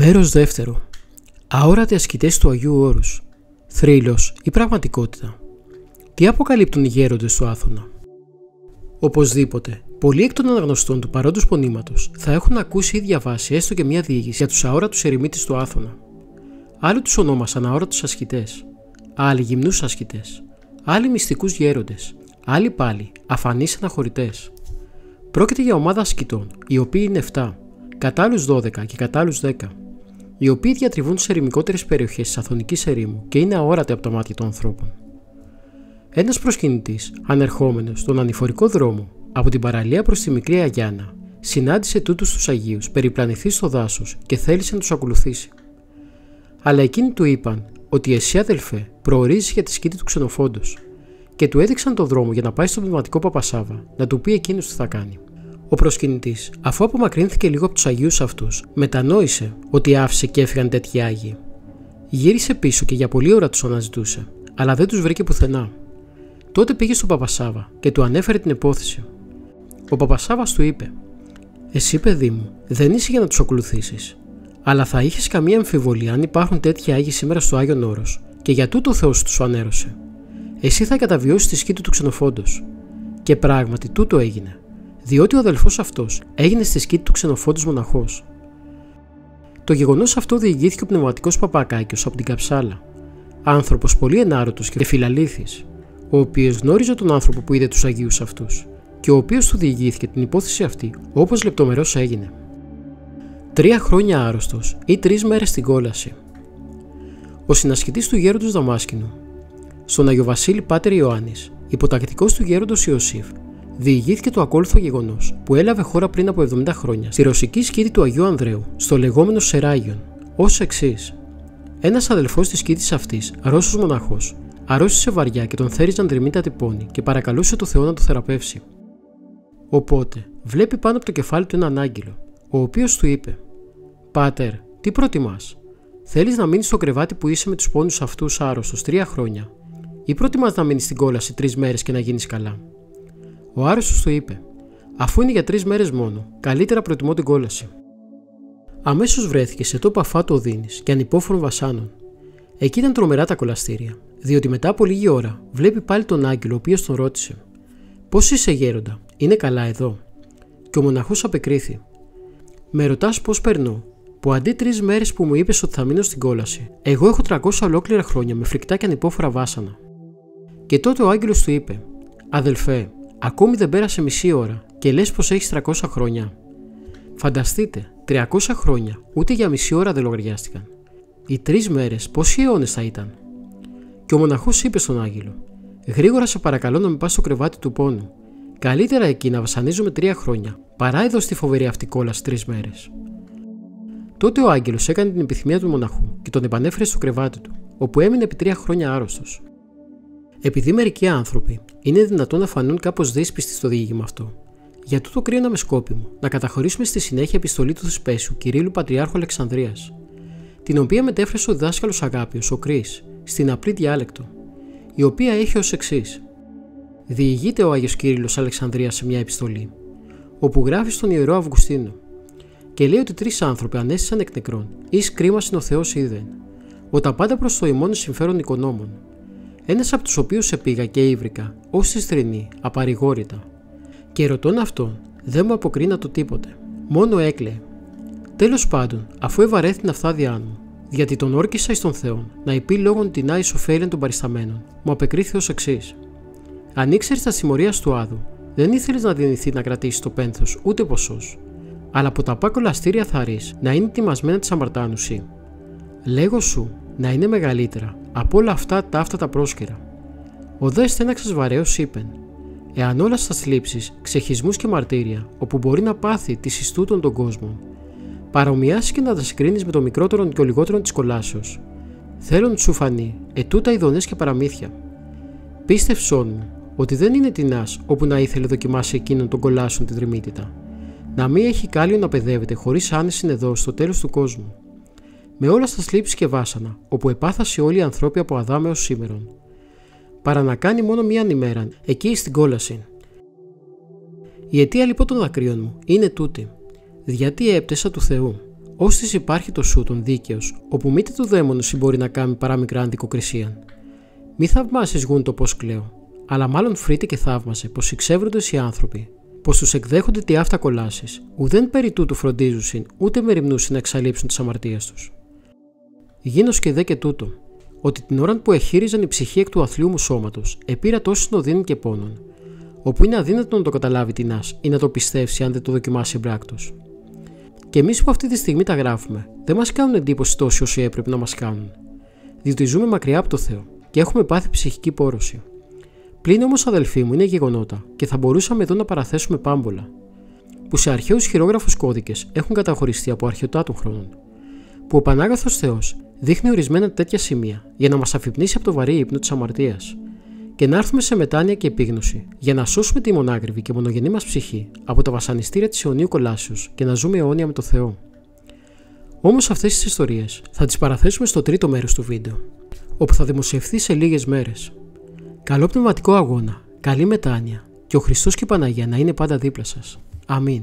Μέρος δεύτερο. Αόρατοι ασκητές του Αγίου Όρους. Θρύλος ή πραγματικότητα. Τι αποκαλύπτουν οι γέροντες του Άθωνα; Οπωσδήποτε, πολλοί εκ των αναγνωστών του παρόντος πονήματος θα έχουν ακούσει ή διαβάσει έστω και μία διήγηση για τους αόρατους ερημίτες του Άθωνα. Άλλοι τους ονόμασαν αόρατους ασκητές, άλλοι γυμνούς ασκητές, άλλοι μυστικούς γέροντες, άλλοι πάλι αφανείς αναχωρητές. Πρόκειται για ομάδα ασκητών, οι οποίοι είναι 7, κατά άλλους 12 και κατά άλλους 10, οι οποίοι διατριβούν σε ερημικότερε περιοχές της Αθωνικής ερήμου και είναι αόρατοι από τα μάτια των ανθρώπων. Ένας προσκυνητής, ανερχόμενος στον ανηφορικό δρόμο από την παραλία προς τη μικρή Αγιάνα, συνάντησε τούτους τους Αγίους περιπλανηθεί στο δάσος και θέλησε να τους ακολουθήσει. Αλλά εκείνοι του είπαν ότι εσύ αδελφέ προορίζεις για τη σκήτη του ξενοφόντος και του έδειξαν τον δρόμο για να πάει στον πνευματικό Παπασάβα να του πει εκείνος τι θα κάνει. Ο προσκυνητής, αφού απομακρύνθηκε λίγο από τους Αγίους αυτούς, μετανόησε ότι άφησε και έφυγαν τέτοιοι Άγιοι. Γύρισε πίσω και για πολλή ώρα τους αναζητούσε, αλλά δεν τους βρήκε πουθενά. Τότε πήγε στον Παπασάβα και του ανέφερε την υπόθεση. Ο Παπασάβας του είπε: Εσύ, παιδί μου, δεν είσαι για να τους ακολουθήσεις, αλλά θα είχες καμία αμφιβολία αν υπάρχουν τέτοιοι Άγιοι σήμερα στο Άγιον Όρος, και για τούτο ο Θεός τους σου ανέρωσε. Εσύ θα καταβιώσεις τη σκήτη του ξενοφόντος. Και πράγματι τούτο έγινε διότι ο αδελφός αυτός έγινε στη σκήτη του ξενοφόντου μοναχός. Το γεγονός αυτό διηγήθηκε ο πνευματικός Παπακάκιος από την Καψάλα, άνθρωπος πολύ ενάρωτο και φιλαλήθης, ο οποίος γνώριζε τον άνθρωπο που είδε τους Αγίους αυτούς και ο οποίος του διηγήθηκε την υπόθεση αυτή όπως λεπτομερώς έγινε. Τρία χρόνια άρρωστος ή τρεις μέρες στην κόλαση. Ο συνασχητή του γέροντος Δαμάσκηνου, στον Αγιο Βασίλη Πάτερ Ιωάννης, υποτακτικός του γέροντος Ιωσήφ, διηγήθηκε το ακόλουθο γεγονός που έλαβε χώρα πριν από 70 χρόνια στη ρωσική σκήτη του Αγίου Ανδρέου, στο λεγόμενο Σεράγιον, ως εξής. Ένας αδελφός της σκήτης αυτής, Ρώσος μοναχός, αρρώστησε βαριά και τον θέριζαν τριμήτα τυπώνει και παρακαλούσε το Θεό να το θεραπεύσει. Οπότε, βλέπει πάνω από το κεφάλι του έναν άγγελο, ο οποίος του είπε: Πάτερ, τι προτιμάς, θέλεις να μείνεις στο κρεβάτι που είσαι με τους πόνους αυτούς άρρωστος τρία χρόνια, ή προτιμάς να μείνεις στην κόλαση τρεις μέρες και να γίνεις καλά; Ο άρρωστο του είπε: Αφού είναι για τρεις μέρες μόνο, καλύτερα προτιμώ την κόλαση. Αμέσως βρέθηκε σε τόπο αφάτου Οδύνης και ανυπόφορων βασάνων. Εκεί ήταν τρομερά τα κολαστήρια, διότι μετά από λίγη ώρα βλέπει πάλι τον Άγγελο, ο οποίος τον ρώτησε: Πώς είσαι γέροντα, είναι καλά εδώ; Και ο μοναχός απεκρίθη: Με ρωτάς πώς περνώ, που αντί τρεις μέρες που μου είπες ότι θα μείνω στην κόλαση, εγώ έχω 300 ολόκληρα χρόνια με φρικτά και ανυπόφορα βάσανα. Και τότε ο Άγγελος του είπε: Αδελφέ, Ακόμη δεν πέρασε μισή ώρα και λες πως έχεις 300 χρόνια. Φανταστείτε, 300 χρόνια ούτε για μισή ώρα δεν λογαριάστηκαν. Οι τρεις μέρες πόσοι αιώνες θα ήταν. Και ο μοναχός είπε στον Άγγελο: Γρήγορα σε παρακαλώ να με πας στο κρεβάτι του πόνου. Καλύτερα εκεί να βασανίζουμε τρία χρόνια, παρά εδώ στη φοβερή αυτή κόλαση τρεις μέρες. Τότε ο Άγγελος έκανε την επιθυμία του μοναχού και τον επανέφερε στο κρεβάτι του, όπου έμεινε επί τρία χρόνια άρρωστος. Επειδή μερικοί άνθρωποι είναι δυνατόν να φανούν κάπως δύσπιστοι στο διήγημα αυτό, για τούτο κρίναμε σκόπιμο να καταχωρήσουμε στη συνέχεια επιστολή του Θεσπέσου Κυρίλου Πατριάρχου Αλεξανδρίας, την οποία μετέφρασε ο δάσκαλος Αγάπιος, ο Κρή, στην απλή διάλεκτο, η οποία έχει ως εξής. Διηγείται ο Άγιος Κύριλο Αλεξανδρίας σε μια επιστολή, όπου γράφει στον ιερό Αυγουστίνο, και λέει ότι τρεις άνθρωποι ανέστησαν εκ νεκρών, ή κρίμα είναι ο Θεός είδεν, όταν πάντα προς το ημών συμφέρον οικονόμων, ένας από τους οποίους επήγα και ήβρικα, ως τη θρηνή, απαρηγόρητα. Και ρωτών αυτόν, δεν μου αποκρίνα το τίποτε. Μόνο έκλαιε. Τέλος πάντων, αφού ευαρέθη την αυθάδειά μου, γιατί τον όρκησα εις τον Θεό, να υπεί λόγων την άι ωφέλεν των παρισταμένων, μου απεκρίθη ως εξής. Αν ήξερες τα συμμορία του Άδου, δεν ήθελες να δυνηθεί να κρατήσεις το πένθος ούτε ποσός, αλλά από τα πάκολα αστήρια θα να είναι τιμασμένα τη αμαρτάνουση. Λέγω σου, να είναι μεγαλύτερα από όλα αυτά τα αυτά τα πρόσκαιρα. Ο δε στέναξε βαρέως είπε: Εάν όλας στα θλίψεις, ξεχισμούς και μαρτύρια, όπου μπορεί να πάθει τη συστούτων των κόσμων, παρομοιάσεις και να τα συγκρίνεις με το μικρότερο και ο λιγότερο της κολάσεως, θέλουν σου φανεί ετούτα ειδονέ και παραμύθια. Πίστευσόν μου ότι δεν είναι τεινάς όπου να ήθελε δοκιμάσει εκείνον τον κολάσεων την τριμήτητα. Να μην έχει κάλιο να παιδεύεται χωρίς άνεση εδώ στο τέλος του κόσμου με όλα στα θλίψη και βάσανα, όπου επάθασε όλοι οι ανθρώποι από Αδάμ έως σήμερον. Παρά να κάνει μόνο μίαν ημέρα, εκεί στην κόλαση. Η αιτία λοιπόν των δακρύων μου είναι τούτη. Γιατί έπτεσα του Θεού, ώστε υπάρχει το σου τον δίκαιος, όπου μήτε του δαίμονος μπορεί να κάνει παρά μικρά αντικοκρισία. Μη θαυμάσεις γουν το πώς κλαίω, αλλά μάλλον φρίτε και θαύμασε πως εξεύρονται οι άνθρωποι, πως τους εκδέχονται τι αυτά κολάσεις, ουδέν περί τούτου φροντίζουσιν, ούτε μεριμνούσιν να εξαλείψουν τις αμαρτίες τους. Γίνο και δε και τούτο, ότι την ώρα που εχείριζαν η ψυχή εκ του αθλίου μου σώματος, επήρα τόσο συνοδύνη και πόνων, όπου είναι αδύνατο να το καταλάβει την ή να το πιστεύσει αν δεν το δοκιμάσει εμπράκτος. Και εμείς που αυτή τη στιγμή τα γράφουμε, δεν μας κάνουν εντύπωση τόσοι όσοι έπρεπε να μας κάνουν, διότι ζούμε μακριά από το Θεό και έχουμε πάθει ψυχική πόρωση. Πλην όμως, αδελφοί μου, είναι γεγονότα και θα μπορούσαμε εδώ να παραθέσουμε πάμπολα, που σε αρχαίους χειρόγραφους κώδικες έχουν καταχωριστεί από αρχαιοτά των χρόνων, που ο Πανάγαθος Θεός δείχνει ορισμένα τέτοια σημεία για να μας αφυπνίσει από το βαρύ ύπνο της αμαρτίας και να έρθουμε σε μετάνοια και επίγνωση για να σώσουμε τη μονάκριβη και μονογενή μας ψυχή από τα βασανιστήρια της αιωνίου κολάσεως και να ζούμε αιώνια με το Θεό. Όμως αυτές τις ιστορίες θα τις παραθέσουμε στο τρίτο μέρος του βίντεο, όπου θα δημοσιευθεί σε λίγες μέρες. Καλό πνευματικό αγώνα, καλή μετάνοια και ο Χριστός και η Παναγία να είναι πάντα δίπλα σας. Αμήν.